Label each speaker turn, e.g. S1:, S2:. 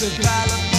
S1: the dollar.